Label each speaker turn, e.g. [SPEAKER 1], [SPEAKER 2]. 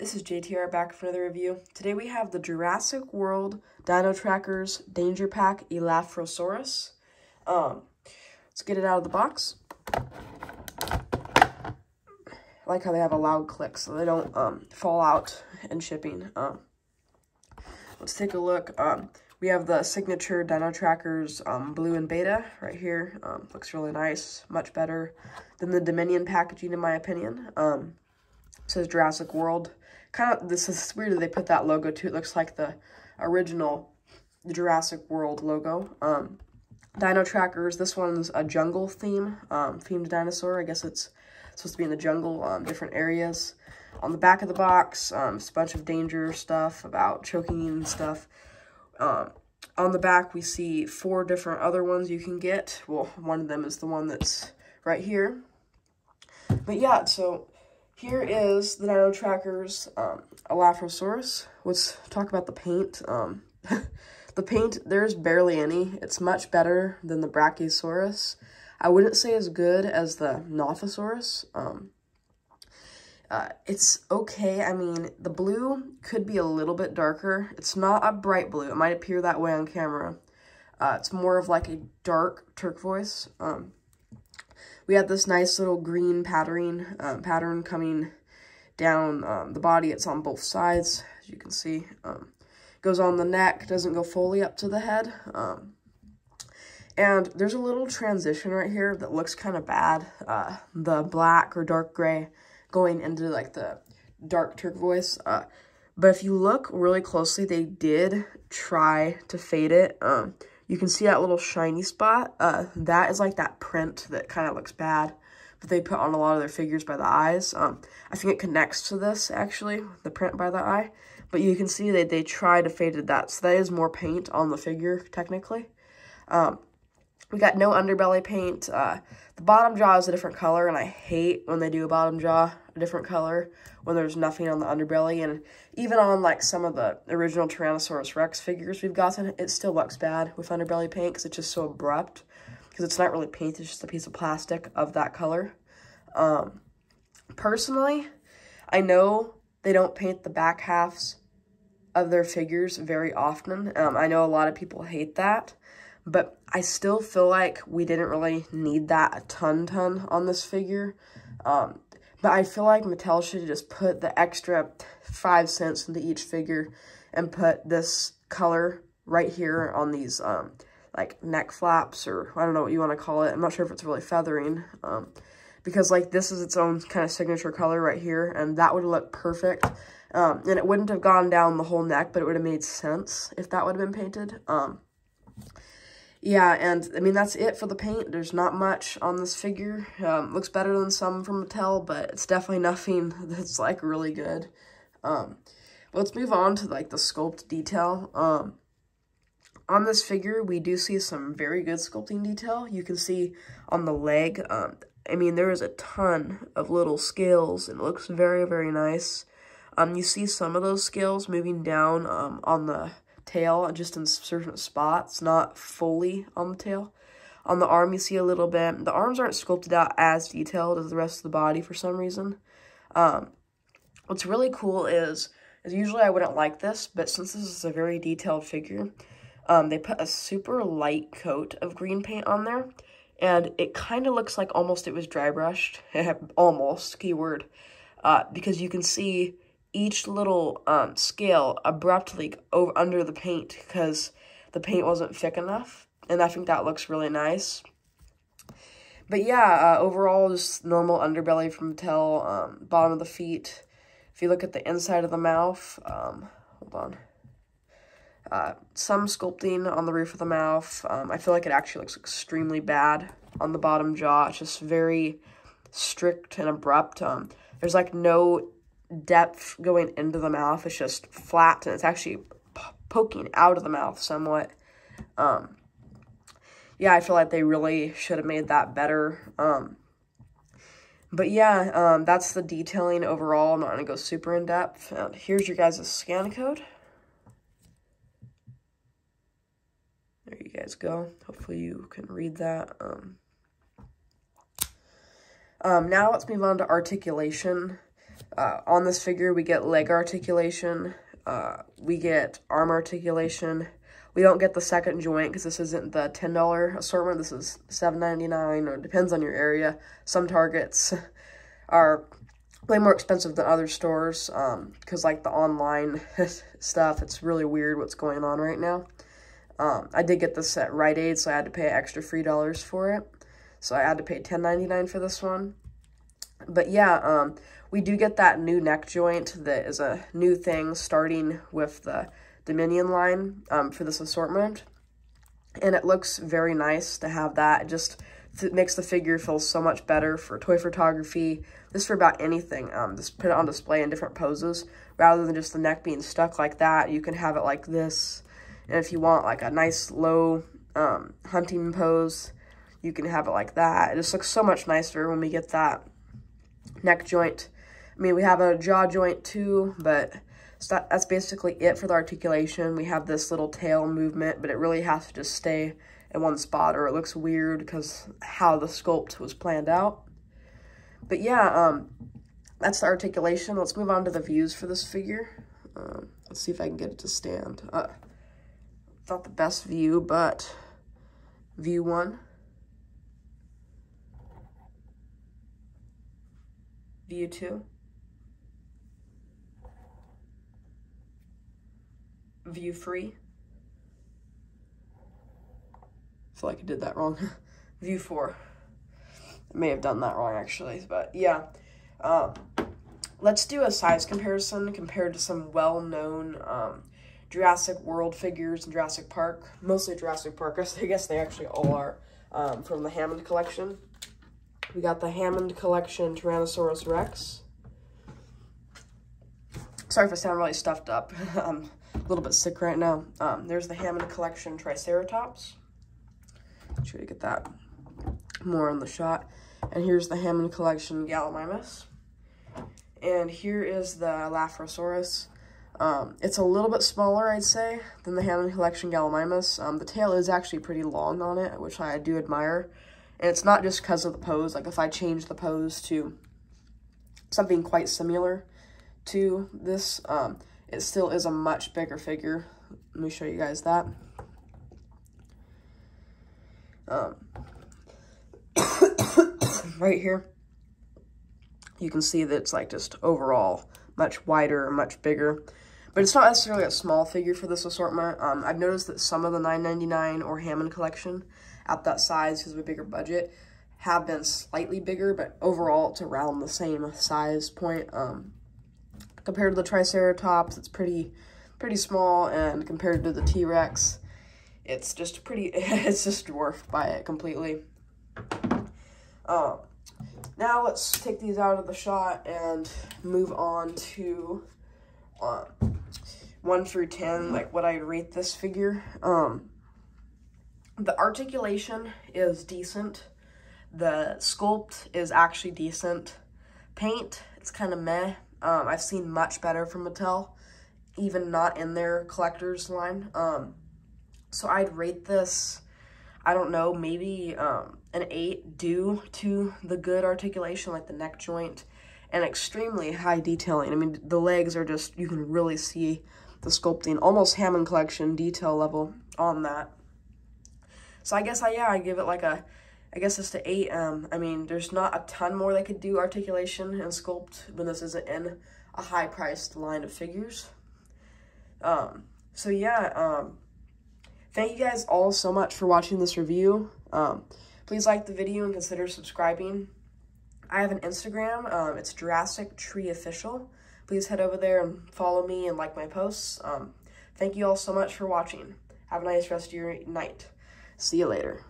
[SPEAKER 1] This is JTR back for another review. Today we have the Jurassic World Dino Trackers Danger Pack Elaphrosaurus. Um, let's get it out of the box. I like how they have a loud click so they don't um, fall out in shipping. Um, let's take a look. Um, we have the signature Dino Trackers um, blue and beta right here. Um, looks really nice, much better than the Dominion packaging in my opinion. Um, says Jurassic World kind of, this is weird that they put that logo too. It looks like the original Jurassic World logo. Um, Dino Trackers, this one's a jungle theme, um, themed dinosaur. I guess it's supposed to be in the jungle, um, different areas. On the back of the box, um, it's a bunch of danger stuff about choking and stuff. Um, on the back, we see four different other ones you can get. Well, one of them is the one that's right here. But yeah, so here is the Dino Trackers um. Let's talk about the paint. Um, the paint, there's barely any. It's much better than the Brachiosaurus. I wouldn't say as good as the Nothosaurus. Um, uh, it's okay. I mean, the blue could be a little bit darker. It's not a bright blue. It might appear that way on camera. Uh, it's more of like a dark turquoise. Um, we have this nice little green patterning um, pattern coming down um, the body. It's on both sides, as you can see. Um, goes on the neck, doesn't go fully up to the head. Um, and there's a little transition right here that looks kind of bad. Uh, the black or dark gray going into like the dark turquoise. Uh, but if you look really closely, they did try to fade it. Um, you can see that little shiny spot. Uh, that is like that print that kind of looks bad, but they put on a lot of their figures by the eyes. Um, I think it connects to this, actually, the print by the eye. But you can see that they tried to faded that, so that is more paint on the figure, technically. Um, we got no underbelly paint. Uh, the bottom jaw is a different color, and I hate when they do a bottom jaw a different color when there's nothing on the underbelly. And even on, like, some of the original Tyrannosaurus Rex figures we've gotten, it still looks bad with underbelly paint because it's just so abrupt. Because it's not really paint, it's just a piece of plastic of that color. Um, personally, I know they don't paint the back halves of their figures very often. Um, I know a lot of people hate that. But I still feel like we didn't really need that a ton ton on this figure. Um, but I feel like Mattel should just put the extra five cents into each figure and put this color right here on these, um, like, neck flaps, or I don't know what you want to call it. I'm not sure if it's really feathering, um, because, like, this is its own kind of signature color right here, and that would look perfect. Um, and it wouldn't have gone down the whole neck, but it would have made sense if that would have been painted. Um, yeah, and I mean, that's it for the paint. There's not much on this figure. Um, looks better than some from Mattel, but it's definitely nothing that's like really good. Um, let's move on to like the sculpt detail. Um, on this figure, we do see some very good sculpting detail. You can see on the leg, um, I mean, there is a ton of little scales, and it looks very, very nice. Um, you see some of those scales moving down um, on the tail just in certain spots, not fully on the tail. On the arm, you see a little bit. The arms aren't sculpted out as detailed as the rest of the body for some reason. Um, what's really cool is, is usually I wouldn't like this, but since this is a very detailed figure, um, they put a super light coat of green paint on there, and it kind of looks like almost it was dry brushed. almost, keyword. Uh, because you can see each little um, scale abruptly over under the paint because the paint wasn't thick enough. And I think that looks really nice. But yeah, uh, overall, just normal underbelly from Mattel, um, bottom of the feet. If you look at the inside of the mouth, um, hold on. Uh, some sculpting on the roof of the mouth. Um, I feel like it actually looks extremely bad on the bottom jaw. It's just very strict and abrupt. Um, there's like no depth going into the mouth. It's just flat and it's actually poking out of the mouth somewhat. Um, yeah, I feel like they really should have made that better. Um, but yeah, um, that's the detailing overall. I'm not going to go super in depth. And here's your guys' scan code. There you guys go. Hopefully you can read that. Um, um, now let's move on to articulation. Uh, on this figure, we get leg articulation, uh, we get arm articulation. We don't get the second joint because this isn't the $10 assortment. This is $7.99 or it depends on your area. Some Targets are way more expensive than other stores because um, like the online stuff, it's really weird what's going on right now. Um, I did get this at Rite Aid, so I had to pay extra $3 for it. So I had to pay $10.99 for this one. But yeah, um, we do get that new neck joint that is a new thing starting with the Dominion line um, for this assortment. And it looks very nice to have that. It just makes the figure feel so much better for toy photography. This for about anything. Um, just put it on display in different poses. Rather than just the neck being stuck like that, you can have it like this. And if you want like a nice low um, hunting pose, you can have it like that. It just looks so much nicer when we get that neck joint. I mean, we have a jaw joint too, but that's basically it for the articulation. We have this little tail movement, but it really has to just stay in one spot or it looks weird because how the sculpt was planned out. But yeah, um, that's the articulation. Let's move on to the views for this figure. Um, let's see if I can get it to stand. Uh, not the best view, but view one. View two. View three. I feel like I did that wrong. view four. I may have done that wrong actually, but yeah. Um, let's do a size comparison compared to some well-known um, Jurassic World figures in Jurassic Park, mostly Jurassic Park. I guess they actually all are um, from the Hammond collection. We got the Hammond collection Tyrannosaurus Rex. Sorry if I sound really stuffed up. I'm a little bit sick right now. Um, there's the Hammond collection Triceratops. Try to get that more in the shot. And here's the Hammond collection Gallimimus. And here is the Dilophosaurus. Um, it's a little bit smaller, I'd say, than the Hammond Collection Gallimimus. Um, the tail is actually pretty long on it, which I do admire. And it's not just because of the pose. Like, if I change the pose to something quite similar to this, um, it still is a much bigger figure. Let me show you guys that. Um, right here, you can see that it's like just overall much wider, much bigger. But it's not necessarily a small figure for this assortment. Um, I've noticed that some of the 9.99 or Hammond collection at that size because of a bigger budget have been slightly bigger, but overall it's around the same size point. Um, compared to the Triceratops, it's pretty pretty small, and compared to the T-Rex, it's just pretty, it's just dwarfed by it completely. Um, now let's take these out of the shot and move on to um, 1 through 10, like what I rate this figure. Um, the articulation is decent. The sculpt is actually decent. Paint, it's kind of meh. Um, I've seen much better from Mattel, even not in their collector's line. Um, so I'd rate this, I don't know, maybe um, an 8 due to the good articulation, like the neck joint, and extremely high detailing. I mean, the legs are just, you can really see the sculpting, almost Hammond Collection detail level on that. So I guess I, yeah, I give it like a, I guess it's to 8. Um, I mean, there's not a ton more they could do articulation and sculpt when this isn't in a high-priced line of figures. Um, so yeah, um, thank you guys all so much for watching this review. Um, please like the video and consider subscribing. I have an Instagram. Um, it's Jurassic Tree Official. Please head over there and follow me and like my posts. Um, thank you all so much for watching. Have a nice rest of your night. See you later.